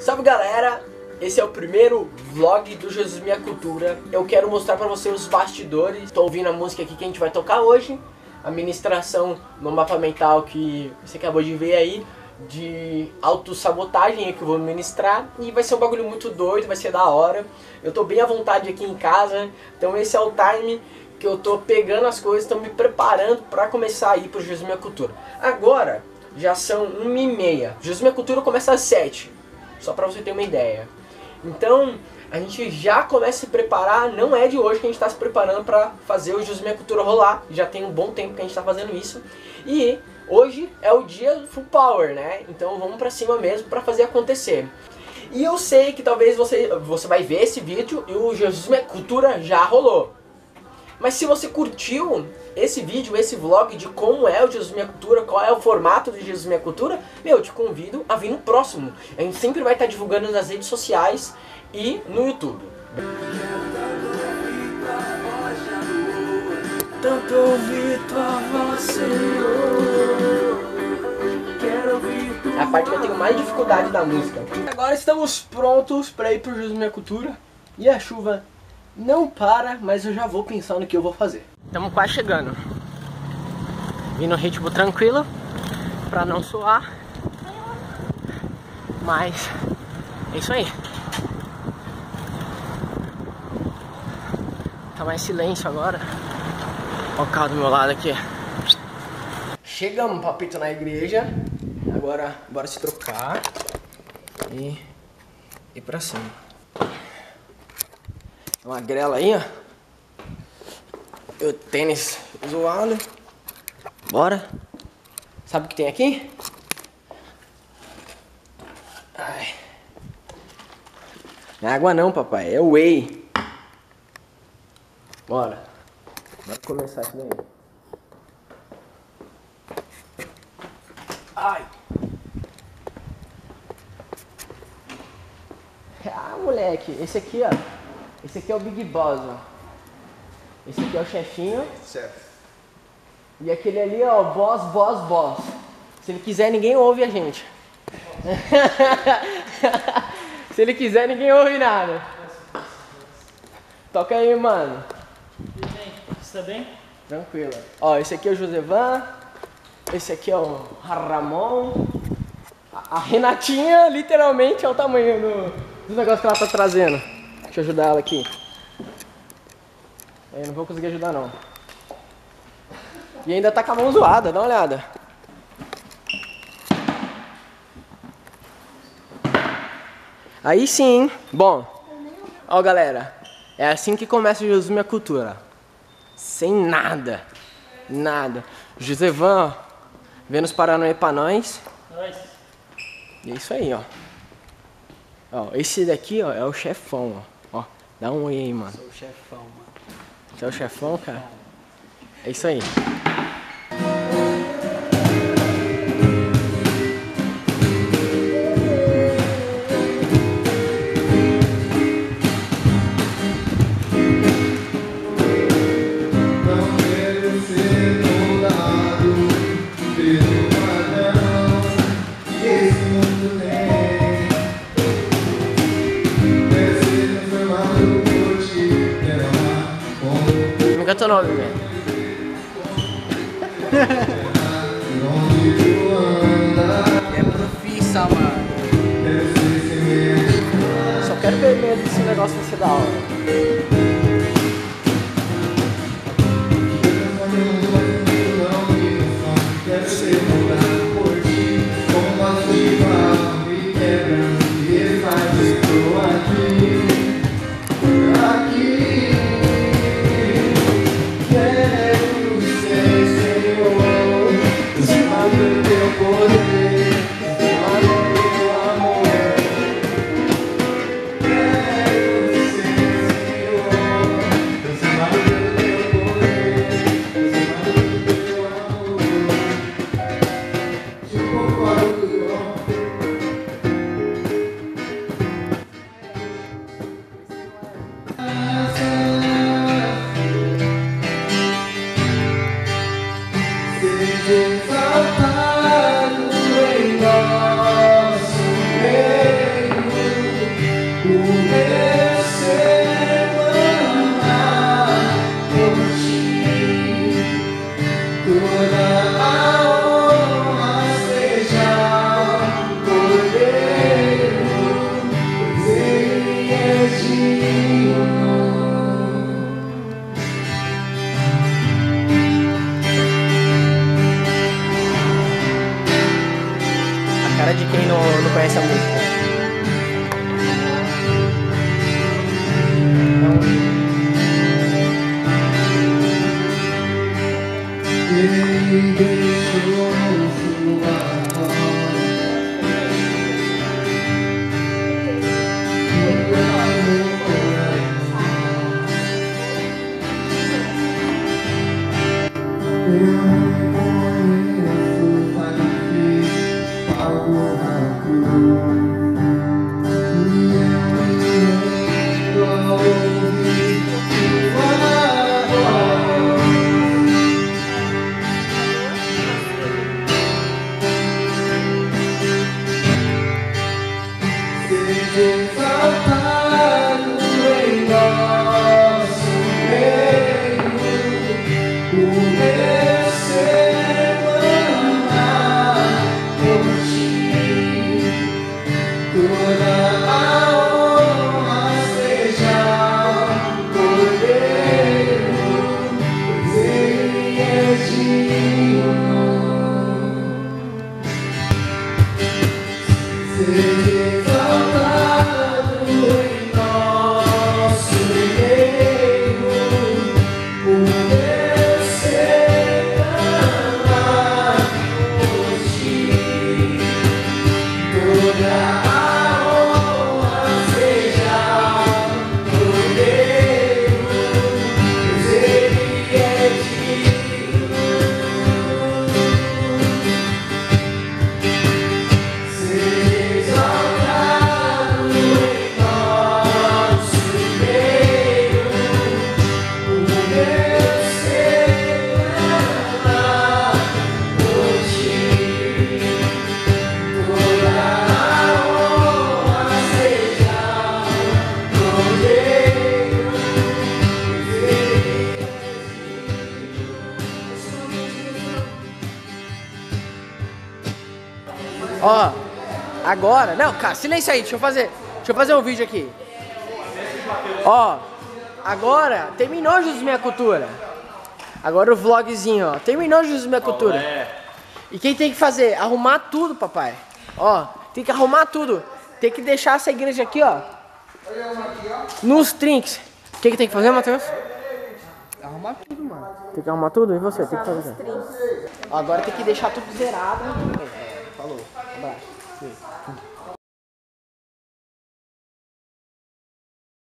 Salve galera, esse é o primeiro vlog do Jesus Minha Cultura. Eu quero mostrar pra você os bastidores. Estou ouvindo a música aqui que a gente vai tocar hoje. A ministração no mapa mental que você acabou de ver aí de autossabotagem que eu vou ministrar e vai ser um bagulho muito doido, vai ser da hora. Eu tô bem à vontade aqui em casa, então esse é o time que eu tô pegando as coisas, tô me preparando para começar a ir pro Jesus Minha Cultura. Agora, já são 1 e meia. Jesus Minha Cultura começa às 7, só para você ter uma ideia. Então, a gente já começa a se preparar, não é de hoje que a gente está se preparando para fazer o Jesus Minha Cultura rolar, já tem um bom tempo que a gente está fazendo isso. E hoje é o dia full power, né? Então vamos para cima mesmo para fazer acontecer. E eu sei que talvez você, você vai ver esse vídeo e o Jesus Minha Cultura já rolou. Mas se você curtiu esse vídeo, esse vlog de como é o Jesus Minha Cultura, qual é o formato de Jesus Minha Cultura, meu, eu te convido a vir no próximo. A gente sempre vai estar divulgando nas redes sociais e no YouTube. Tanto ouvir tua voz, Senhor. É a parte que eu tenho mais dificuldade da música. Agora estamos prontos para ir pro Jesus Minha Cultura. E a chuva não para, mas eu já vou pensar no que eu vou fazer. Estamos quase chegando. Vim no ritmo tranquilo, pra não suar. Mas é isso aí. Tá mais silêncio agora. Olha o carro do meu lado aqui. Chegamos, papito, na igreja. Agora, bora se trocar. E ir pra cima. Uma grela aí, ó. O tênis zoado. Bora. Sabe o que tem aqui? Ai. Não é água não, papai. É whey. Bora. Bora começar isso daí. Ai. Ah, moleque. Esse aqui, ó. Esse aqui é o Big Boss, ó. Esse aqui é o chefinho. Chefe. E aquele ali, ó, boss, boss, boss. Se ele quiser, ninguém ouve a gente. Se ele quiser, ninguém ouve nada. Toca aí, mano. Tudo bem? Você tá bem? Tranquilo. Ó, esse aqui é o Josevan. Esse aqui é o Ramon. A, a Renatinha, literalmente, é o tamanho do, do negócio que ela tá trazendo. Deixa eu ajudar ela aqui. Eu não vou conseguir ajudar, não. E ainda tá com a mão zoada, dá uma olhada. Aí sim, bom. Ó, galera, é assim que começa o Jesus Minha Cultura. Sem nada. Nada. Josevan, Vênus Paranoia pra nós. Nós. E é isso aí, ó. Ó, esse daqui, ó, é o chefão, ó. Dá um oi aí, mano. Sou o chefão, mano. Você é o chefão, cara? É isso aí. Teu nome, velho? É profissa, mano. Só quero ver medo desse negócio vai ser da hora. cara de quem não, não conhece a música. Jesus. Ó, agora. Não, cara, silêncio aí, deixa eu fazer. Deixa eu fazer um vídeo aqui. Ó, agora terminou Jesus Minha Cultura. Agora o vlogzinho, ó. Terminou Jesus Minha Cultura. E quem tem que fazer? Arrumar tudo, papai. Ó, tem que arrumar tudo. Tem que deixar essa igreja aqui, ó. Nos trinks. O que, que tem que fazer, Matheus? Arrumar tudo, mano. Tem que arrumar tudo? E você? Tem que fazer. Agora tem que deixar tudo zerado. É, falou. Abraço.